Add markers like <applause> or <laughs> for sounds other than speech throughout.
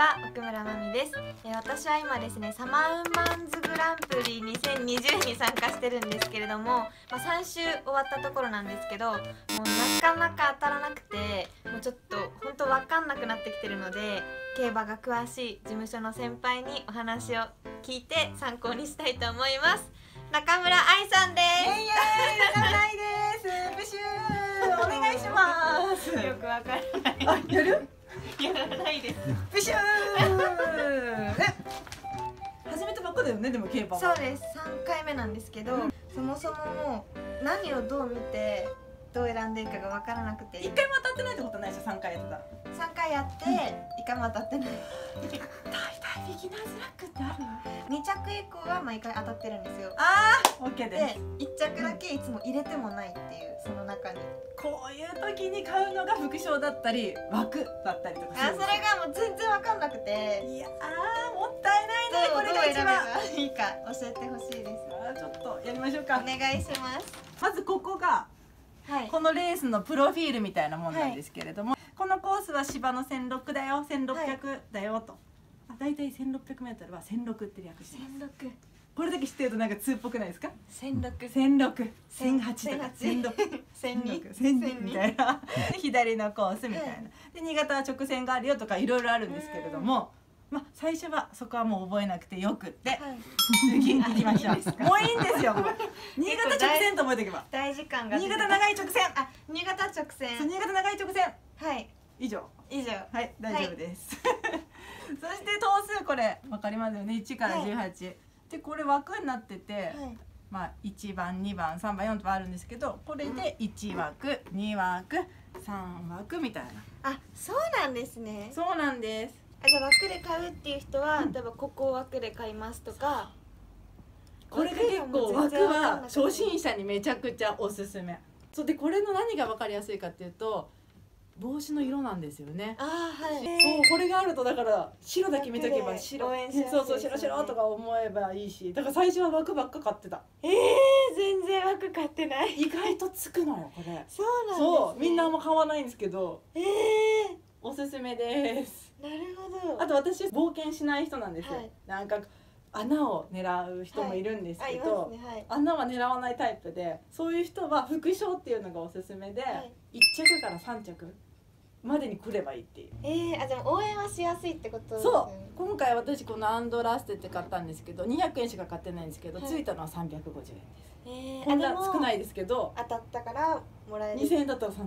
は奥村まみです、えー私は今ですねサマーマンズグランプリ2020に参加してるんですけれども、まあ、3週終わったところなんですけどもうなかなか当たらなくてもうちょっと本当わかんなくなってきてるので競馬が詳しい事務所の先輩にお話を聞いて参考にしたいと思います。中村愛さんでイエイイエイ中村愛です。お願いしますす。よくわからない。あやる？やらないです。プシューえ始めたばっかだよねでも競馬はそうです。3回目なんですけど、そもそももう何をどう見てどう選んでいいかが分からなくて。一回も当たってないってことないでしょ三回やってた3回やって一回も当たってない <laughs> ビギナーズラックってある2着以降は毎回当たってるんですよ。あーオッケーでで1着だけいつも入れてもないっていうその中に。こういう時に買うのが副賞だったり枠だったりとかあそれがもう全然分かんなくて。いやーもったいないねこれが一番。ばいいか教えてほしいです。あーちょっとやりましょうか。お願いします。まずここがはい。このレースのプロフィールみたいなもんなんですけれども、このコースは芝の1600だよ1600だよと、あ大体 1600m は16って略してます。16これだけ知ってるとなんか通っぽくないですか？16 16 1008とか。1008 16 1002 1002みたいな。左のコースみたいな。で新潟は直線があるよとかいろいろあるんですけれどもまあ最初はそこはもう覚えなくてよくってはい。次行きましょう。<laughs> もういいんですよ <laughs> 新潟直線と覚えておけば。大時間が新潟長い直線。あ新潟直線。新潟長い直線。はい。以上。以上。はい大丈夫です、そして頭数これ分かりますよね。1から18、でこれ枠になってて、はい。まあ1番2番3番4とあるんですけどこれで1枠2枠3枠みたいな。あそうなんですね。そうなんです。あじゃあ枠で買うっていう人は、例えばここを枠で買いますとか。これが結構枠は初心者にめちゃくちゃおすすめ。そうでこれの何が分かりやすいかっていうと帽子の色なんですよね。あーはい。そうこれがあるとだから白だけ見とけば白。応援しやすいそうそう白白とか思えばいいしだから最初は枠ばっか買ってた。えー、全然枠買ってない。意外とつくのよこれ。そうなんです、ね、そうみんなあんま買わないんですけど。えー、おすすめです。なるほど。あと私冒険しない人なんですよ、はい。なんか穴を狙う人もいるんですあい。けど、ますね。はい。穴は狙わないタイプでそういう人は副賞っていうのがおすすめで、はい。1着から3着までに来ればいいっていう。えー、あでも応援はしやすいってことですよそねう。今回私このアンドラステって買ったんですけど200円しか買ってないんですけど、はい。ついたのは350円です。えー、こんな少ないですけど当たったからもらえる。2000円だったら3500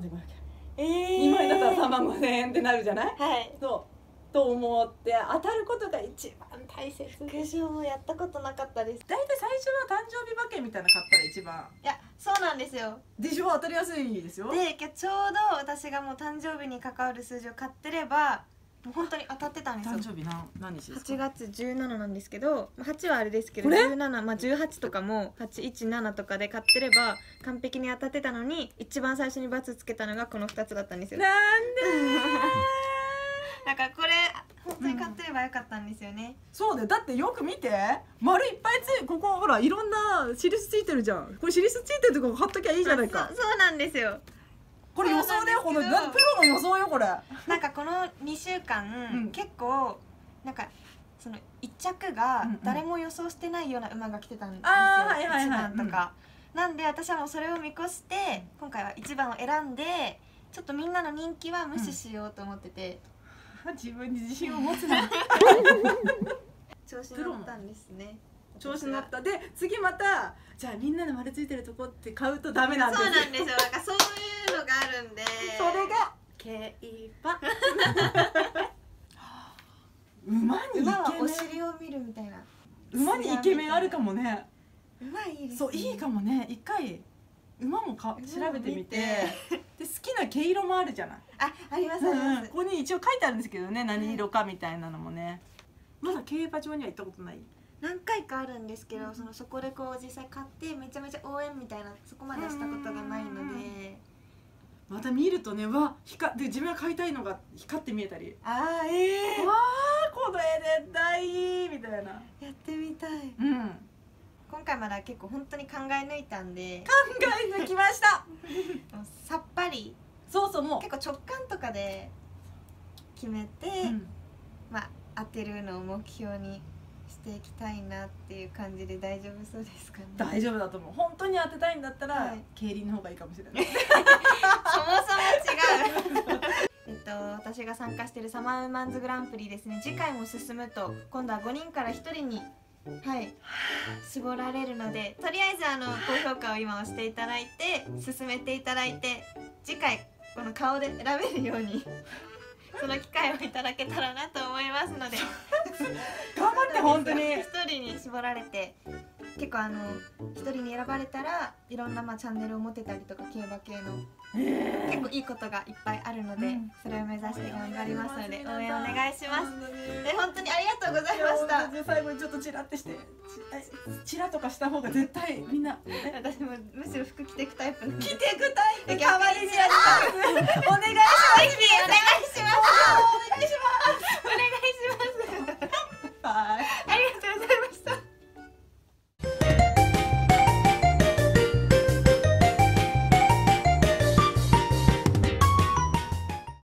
え円2枚だったら3万5000円ってなるじゃない？はい。そう。と思って当たることが一番大切副賞もやったことなかったです。大体最初は誕生日馬券みたいなの買ったら一番。いやそうなんですよ。でしょ？当たりやすいですよ。で今日ちょうど私がもう誕生日に関わる数字を買ってればもう本当に当たってたんですよ。誕生日何何日ですか？8月17なんですけどまあ8はあれですけどこれ？17、まあ、18とかも817とかで買ってれば完璧に当たってたのに一番最初にバツつけたのがこの2つだったんですよ。なんだ <laughs> からこれ本当に買ってればよかったんですよね、そうだよだってよく見て。丸いっぱいついここほらいろんな印ついてるじゃん。これ印ついてるとこ貼っときゃいいじゃないか。あそうそうなんですよ。これ予想だよこのプロの予想よこれ。なんかこの2週間、うん。結構なんかその1着がうんうん。誰も予想してないような馬が来てたんですよ、あーはいはいはい。1番とか、なんで私はもうそれを見越して今回は1番を選んでちょっとみんなの人気は無視しようと思ってて、<laughs> 自分に自信を持つな。<laughs> 調子に乗ったんですね。調子乗った。で次またじゃあみんなの丸ついてるとこって買うとダメなんです。そうなんですよ。なんかそういうのがあるんで。それが競馬 <laughs> 馬にイケ馬はお尻を見るみたいな。馬にイケメンあるかもね。馬いいですね。そういいかもね。一回馬もか調べてみて毛色もあるじゃない、あありますありうん。うんます、ここに一応書いてあるんですけどね何色かみたいなのもね。まだ競馬場には行ったことない？何回かあるんですけどそのそこでこう実際買ってめちゃめちゃ応援みたいなそこまでしたことがないので。また見るとねうわ光で自分が買いたいのが光って見えたり。ああええわあこの絵絶対いいみたいな。やってみたい。うん。考今回まだ結構本当に考え抜いたんで。え抜きました。<laughs> さっぱりそうそうもう。結構直感とかで決めて、うん。まあ当てるのを目標にしていきたいなっていう感じで大丈夫そうですかね。大丈夫だと思う。本当に当てたいんだったら、はい。競輪の方がいいかもしれない。<laughs> そもそも違う。<laughs> えっと私が参加しているサマーウーマンズグランプリですね。次回も進むと今度は5人から1人にはい。絞られるのでとりあえずあの高評価を今押していただいて進めていただいて次回この顔で選べるように <laughs> その機会をいただけたらなと思いますので。頑張って本当に。一人に絞られて結構あの一人に選ばれたらいろんなまあチャンネルを持てたりとか競馬系の、えー、結構いいことがいっぱいあるので、うん、それを目指して頑張りますので応援お願いします。え本当にありがとうございました。最後にちょっとチラってしてチラとかした方が絶対みんな。私もむしろ服着てくタイプ。着てくタイプ可愛いチラお願いします。お願いします。お願いします。